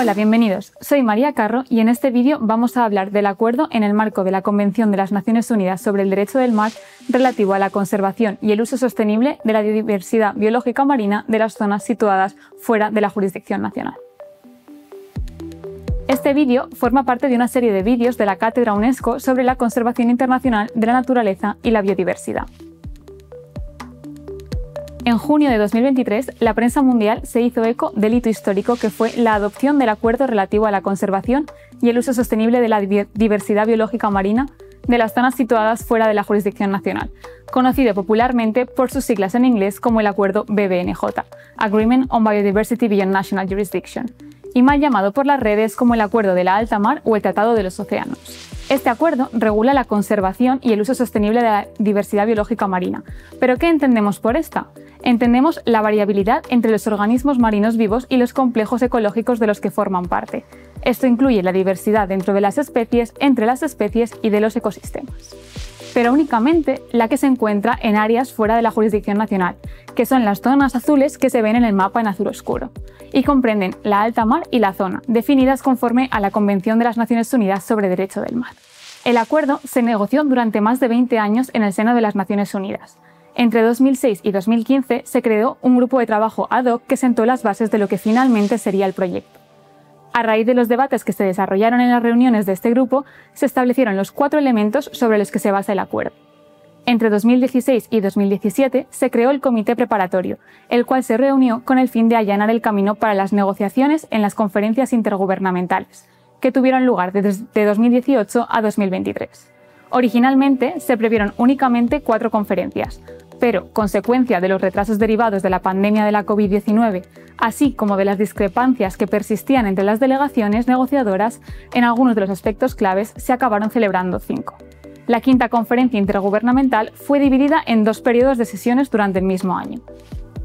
Hola, bienvenidos. Soy María Carro y en este vídeo vamos a hablar del acuerdo en el marco de la Convención de las Naciones Unidas sobre el Derecho del Mar relativo a la conservación y el uso sostenible de la diversidad biológica marina de las zonas situadas fuera de la jurisdicción nacional. Este vídeo forma parte de una serie de vídeos de la Cátedra UNESCO sobre la conservación internacional de la naturaleza y la biodiversidad. En junio de 2023, la prensa mundial se hizo eco del hito histórico que fue la adopción del acuerdo relativo a la conservación y el uso sostenible de la diversidad biológica marina de las zonas situadas fuera de la jurisdicción nacional, conocido popularmente por sus siglas en inglés como el Acuerdo BBNJ, Agreement on Biodiversity Beyond National Jurisdiction, y mal llamado por las redes como el Acuerdo de la Alta Mar o el Tratado de los Océanos. Este acuerdo regula la conservación y el uso sostenible de la diversidad biológica marina. ¿Pero qué entendemos por esta? entendemos la variabilidad entre los organismos marinos vivos y los complejos ecológicos de los que forman parte. Esto incluye la diversidad dentro de las especies, entre las especies y de los ecosistemas. Pero únicamente la que se encuentra en áreas fuera de la jurisdicción nacional, que son las zonas azules que se ven en el mapa en azul oscuro, y comprenden la alta mar y la zona, definidas conforme a la Convención de las Naciones Unidas sobre Derecho del Mar. El acuerdo se negoció durante más de 20 años en el seno de las Naciones Unidas, entre 2006 y 2015 se creó un grupo de trabajo ad hoc que sentó las bases de lo que finalmente sería el proyecto. A raíz de los debates que se desarrollaron en las reuniones de este grupo, se establecieron los cuatro elementos sobre los que se basa el acuerdo. Entre 2016 y 2017 se creó el Comité Preparatorio, el cual se reunió con el fin de allanar el camino para las negociaciones en las conferencias intergubernamentales, que tuvieron lugar de 2018 a 2023. Originalmente se previeron únicamente cuatro conferencias, pero, consecuencia de los retrasos derivados de la pandemia de la COVID-19, así como de las discrepancias que persistían entre las delegaciones negociadoras, en algunos de los aspectos claves se acabaron celebrando cinco. La quinta conferencia intergubernamental fue dividida en dos periodos de sesiones durante el mismo año.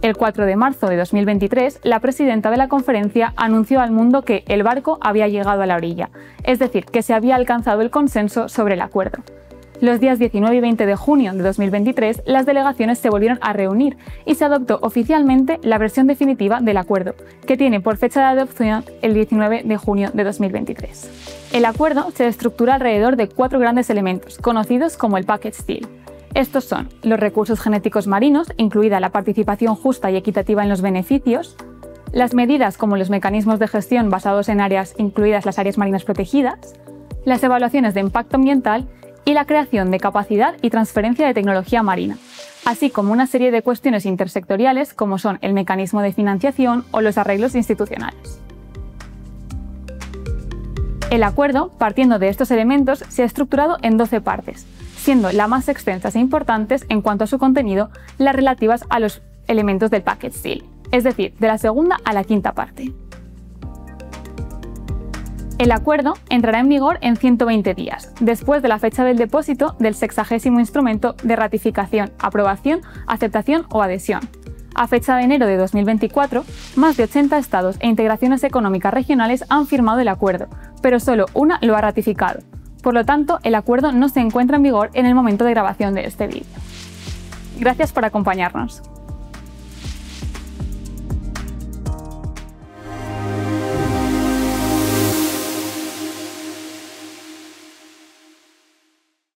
El 4 de marzo de 2023, la presidenta de la conferencia anunció al mundo que el barco había llegado a la orilla, es decir, que se había alcanzado el consenso sobre el acuerdo. Los días 19 y 20 de junio de 2023, las delegaciones se volvieron a reunir y se adoptó oficialmente la versión definitiva del acuerdo, que tiene por fecha de adopción el 19 de junio de 2023. El acuerdo se estructura alrededor de cuatro grandes elementos, conocidos como el Package Deal. Estos son los recursos genéticos marinos, incluida la participación justa y equitativa en los beneficios, las medidas como los mecanismos de gestión basados en áreas, incluidas las áreas marinas protegidas, las evaluaciones de impacto ambiental y la creación de capacidad y transferencia de tecnología marina, así como una serie de cuestiones intersectoriales como son el mecanismo de financiación o los arreglos institucionales. El acuerdo, partiendo de estos elementos, se ha estructurado en 12 partes, siendo las más extensas e importantes en cuanto a su contenido las relativas a los elementos del package deal, es decir, de la segunda a la quinta parte. El acuerdo entrará en vigor en 120 días, después de la fecha del depósito del sexagésimo instrumento de ratificación, aprobación, aceptación o adhesión. A fecha de enero de 2024, más de 80 estados e integraciones económicas regionales han firmado el acuerdo, pero solo una lo ha ratificado. Por lo tanto, el acuerdo no se encuentra en vigor en el momento de grabación de este vídeo. Gracias por acompañarnos.